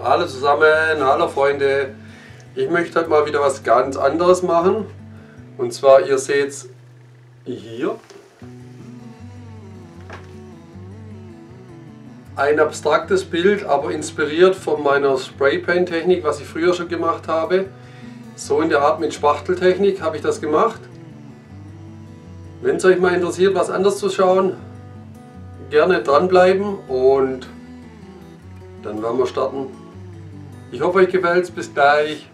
Hallo zusammen, hallo Freunde. Ich möchte heute mal wieder was ganz anderes machen. Und zwar, ihr seht es hier. Ein abstraktes Bild, aber inspiriert von meiner Spraypaint-Technik, was ich früher schon gemacht habe. So in der Art mit Spachteltechnik habe ich das gemacht. Wenn es euch mal interessiert, was anders zu schauen, gerne dranbleiben und dann werden wir starten. Ich hoffe, euch gefällt es. Bis gleich.